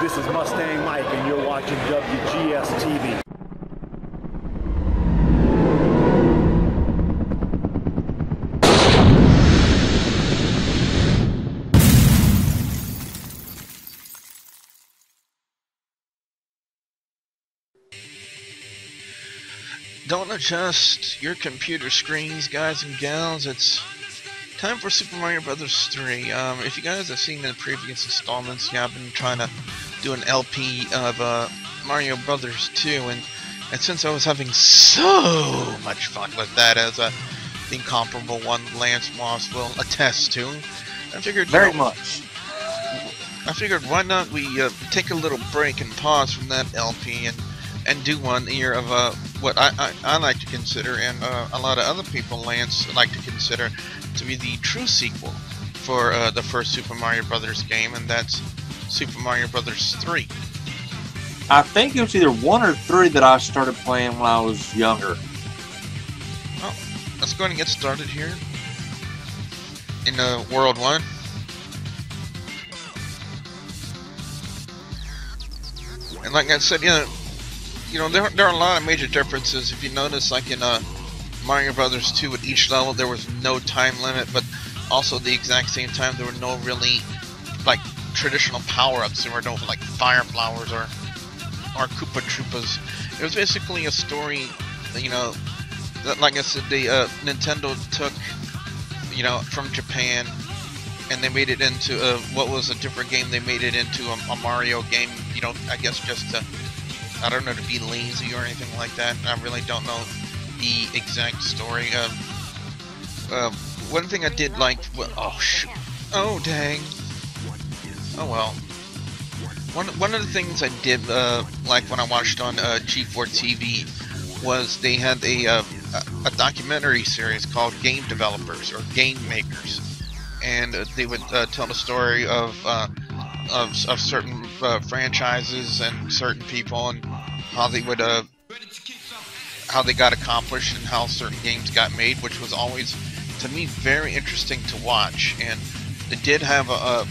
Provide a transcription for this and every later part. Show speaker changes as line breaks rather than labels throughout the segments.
This is Mustang Mike, and you're watching WGS TV.
Don't adjust your computer screens, guys and gals. It's time for Super Mario Brothers 3. Um, if you guys have seen the previous installments, yeah, I've been trying to do an LP of uh, Mario Brothers 2, and, and since I was having so much fun with that, as a the incomparable one Lance Moss will attest to, I figured
Very
you know,
much.
I figured why not we uh, take a little break and pause from that LP and and do one year of uh, what I, I, I like to consider and uh, a lot of other people Lance like to consider to be the true sequel for uh, the first Super Mario Brothers game and that's Super Mario Brothers 3.
I think it was either one or three that I started playing when I was younger.
Let's go ahead and get started here in uh, World 1. And like I said, you know, you know, there, there are a lot of major differences. If you notice, like in uh, Mario Brothers 2, at each level there was no time limit, but also the exact same time there were no really like traditional power-ups. There were no like fire flowers or or Koopa Troopas. It was basically a story, you know, that like I said, the uh, Nintendo took, you know, from Japan, and they made it into a, what was a different game. They made it into a, a Mario game. You know, I guess just to I don't know to be lazy or anything like that. I really don't know the exact story. Um, uh, one thing I did like, well, oh shoot, oh dang, oh well. One one of the things I did uh, like when I watched on uh, G4 TV was they had a uh, a documentary series called Game Developers or Game Makers, and uh, they would uh, tell the story of uh, of, of certain franchises and certain people and how they would how they got accomplished and how certain games got made, which was always to me very interesting to watch. And they did have a, a,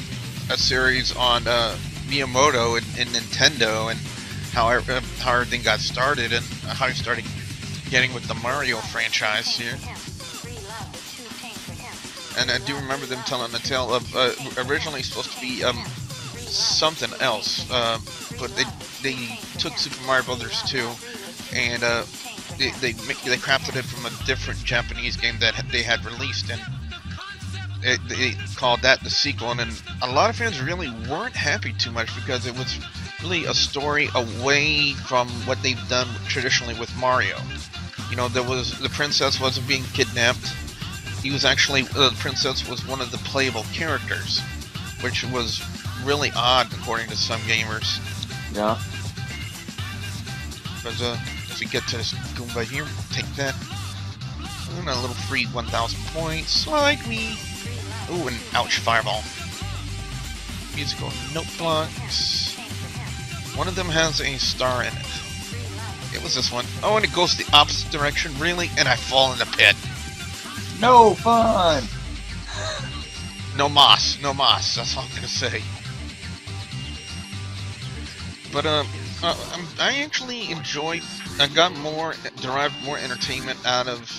a series on uh, Miyamoto and, and, Nintendo and how uh, how everything got started and how he started getting with the Mario franchise here. And I do remember them telling the tale of uh, originally supposed to be um, something else, uh, but they they took Super Mario Brothers 2 and uh, they they they crafted it from a different Japanese game that they had released and. It, they called that the sequel, and, and a lot of fans really weren't happy too much because it was really a story away from what they've done traditionally with Mario. You know, there was the princess wasn't being kidnapped. He was actually uh, the princess was one of the playable characters, which was really odd according to some gamers.
Yeah.
But uh, as we get to this Goomba here, take that. And a little free 1,000 points, like me. Ooh, and ouch, fireball. Musical note blocks. One of them has a star in it. It was this one. Oh, and it goes the opposite direction, really? And I fall in the pit.
No fun!
No moss, no moss, that's all I'm gonna say. But, um, uh I actually enjoyed, I got more, derived more entertainment out of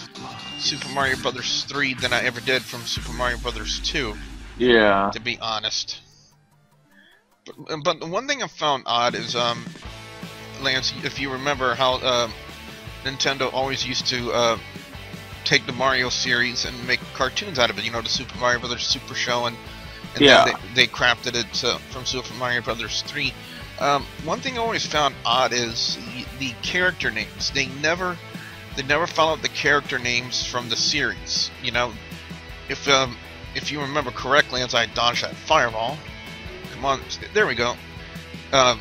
Super Mario Brothers 3 than I ever did from Super Mario Brothers 2.
Yeah.
To be honest. But, but the one thing I found odd is, um, Lance, if you remember how uh, Nintendo always used to uh, take the Mario series and make cartoons out of it. You know, the Super Mario Brothers Super Show, and, and
yeah.
they, they, crafted it uh, from Super Mario Brothers 3. Um, one thing I always found odd is the, the, character names. They never they never followed the character names from the series. You know, if um, if you remember correctly, as I dodged that fireball, come on, there we go. Um,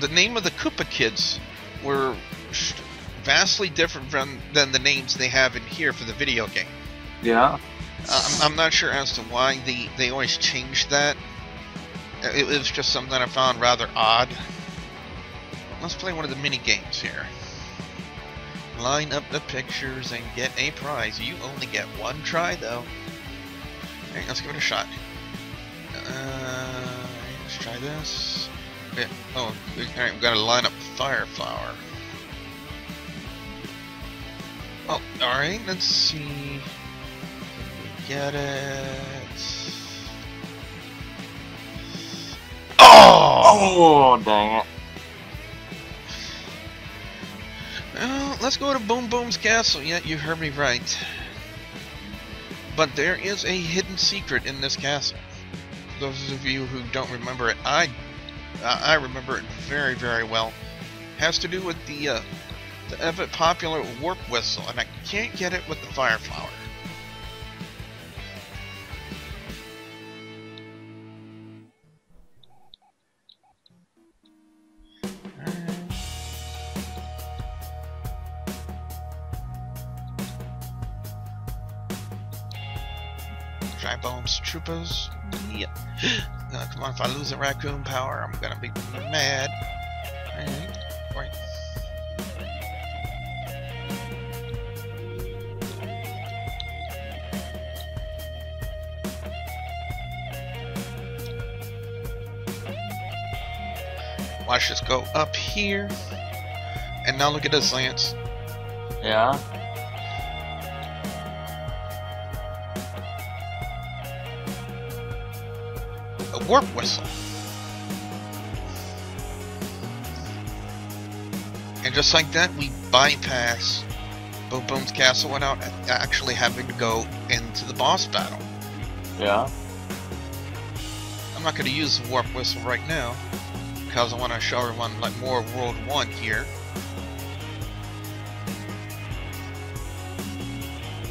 the name of the Koopa kids were vastly different from than the names they have in here for the video game.
Yeah.
Uh, I'm, I'm, not sure as to why they, they always changed that. It, it was just something I found rather odd. Let's play one of the mini games here. Line up the pictures and get a prize. You only get one try though. Okay, let's give it a shot. Uh, let's try this. Yeah. Oh, alright, we gotta line up Fire Flower. Oh, alright, let's see. we Get it. Oh!
Oh, dang it.
Let's go to Boom Boom's castle. Yeah, you heard me right. But there is a hidden secret in this castle. Those of you who don't remember it, I I remember it very, very well. Has to do with the uh, the ever popular warp whistle, and I can't get it with the fire flower. Dry bones troopers. Yep. Uh, come on, if I lose the raccoon power, I'm gonna be mad. Alright. Right. Watch this go up here. And now look at this, Lance.
Yeah.
Warp whistle. And just like that, we bypass Boom Boom's castle without actually having to go into the boss battle.
Yeah.
I'm not going to use the warp whistle right now because I want to show everyone like more World One here.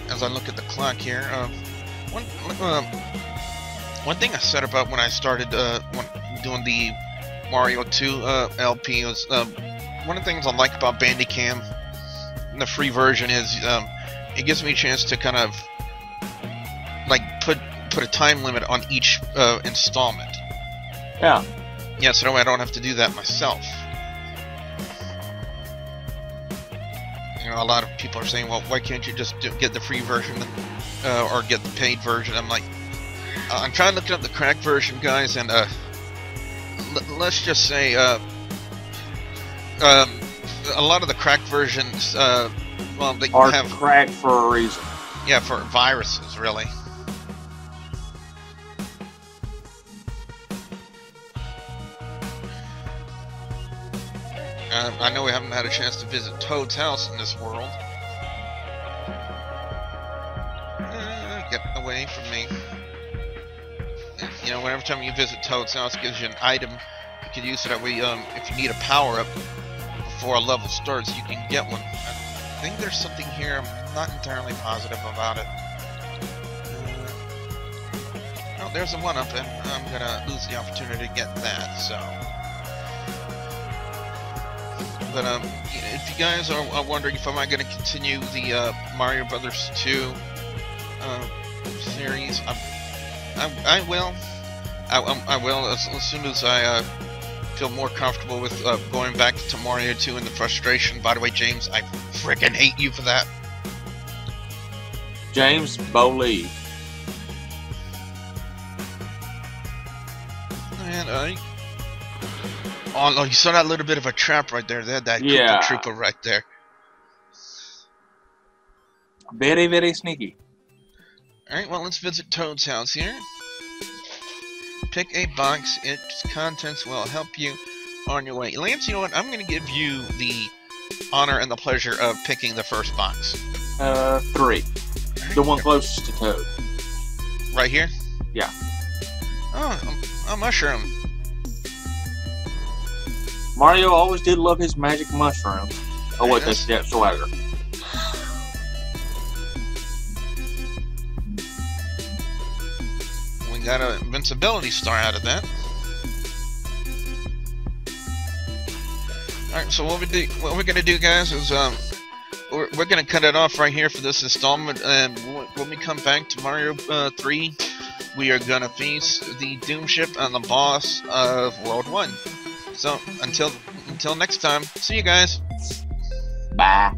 As I look at the clock here, uh, one um, one thing I said about when I started uh, when doing the Mario 2 uh, LP was um, one of the things I like about Bandicam, in the free version, is um, it gives me a chance to kind of like put put a time limit on each uh, installment.
Yeah.
Yeah, so that way I don't have to do that myself. You know, a lot of people are saying, well, why can't you just do, get the free version uh, or get the paid version? I'm like, uh, I'm trying to look up the cracked version, guys, and uh, let's just say, uh, um, a lot of the cracked versions, uh, well, they
Are
have,
cracked for a reason.
yeah, for viruses, really. Um, I know we haven't had a chance to visit Toad's house in this world. Uh, get away from me. You know, whenever time you visit Toad's house, gives you an item. You can use it that way. Um, if you need a power up before a level starts, you can get one. I think there's something here. I'm not entirely positive about it. Uh, oh, there's a one up, and I'm gonna lose the opportunity to get that. So. But um, if you guys are, wondering if I'm going to continue the uh, Mario Brothers 2 uh, series, I'm, I, I will. I, I'm- will as, as soon as I uh, feel more comfortable with uh, going back to Mario 2 and the frustration. By the way, James, I freaking hate you for that.
James Bowley.
Man, I. Oh, no, you saw that little bit of a trap right there. That that
Yeah.
Trooper right there.
Very, very sneaky.
Alright, well, let's visit Toad's house here. Pick a box. Its contents will help you on your way. Lance, you know what? I'm going to give you the honor and the pleasure of picking the first box.
Uh, three. The one closest to Toad.
Right here?
Yeah.
Oh, a, a mushroom.
Mario always did love his magic mushroom. Oh wait, that's Jack Swagger.
Invincibility star out of that. Alright, so what we do, what we're gonna do, guys, is um, we're, we're gonna cut it off right here for this installment, and when- we come back to Mario uh, 3, we are gonna face the Doom Ship and the boss of World 1. So until until next time, see you guys.
Bye.